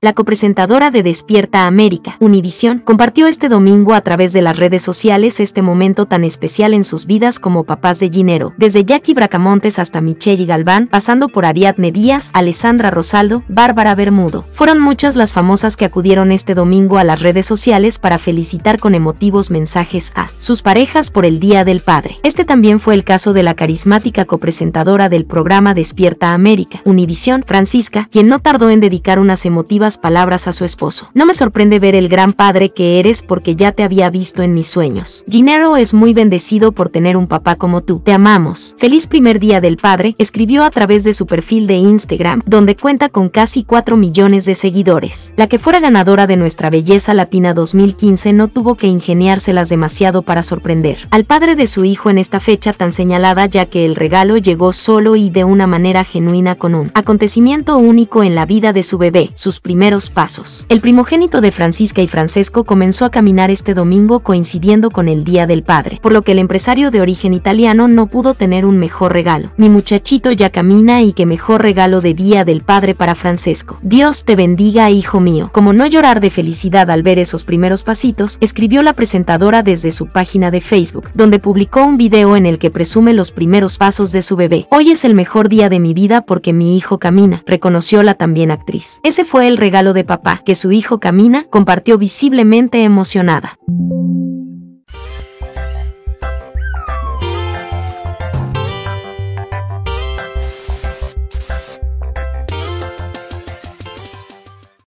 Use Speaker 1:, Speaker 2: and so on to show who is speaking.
Speaker 1: la copresentadora de Despierta América, Univisión, compartió este domingo a través de las redes sociales este momento tan especial en sus vidas como papás de Ginero, desde Jackie Bracamontes hasta Michelle Galván, pasando por Ariadne Díaz, Alessandra Rosaldo, Bárbara Bermudo. Fueron muchas las famosas que acudieron este domingo a las redes sociales para felicitar con emotivos mensajes a sus parejas por el Día del Padre. Este también fue el caso de la carismática copresentadora del programa Despierta América, Univisión, Francisca, quien no tardó en dedicar unas emotivas palabras a su esposo. No me sorprende ver el gran padre que eres porque ya te había visto en mis sueños. Ginero es muy bendecido por tener un papá como tú. Te amamos. Feliz primer día del padre, escribió a través de su perfil de Instagram, donde cuenta con casi 4 millones de seguidores. La que fuera ganadora de nuestra belleza latina 2015 no tuvo que ingeniárselas demasiado para sorprender al padre de su hijo en esta fecha tan señalada ya que el regalo llegó solo y de una manera genuina con un acontecimiento único en la vida de su bebé, sus primeros pasos. El primogénito de Francisca y Francesco comenzó a caminar este domingo coincidiendo con el Día del Padre, por lo que el empresario de origen italiano no pudo tener un mejor regalo. Mi muchachito ya camina y qué mejor regalo de Día del Padre para Francesco. Dios te bendiga, hijo mío. Como no llorar de felicidad al ver esos primeros pasitos, escribió la presentadora desde su página de Facebook, donde publicó un video en el que presume los primeros pasos de su bebé. Hoy es el mejor día de mi vida porque mi hijo camina, reconoció la también actriz. Ese fue el regalo de papá, que su hijo camina, compartió visiblemente emocionada.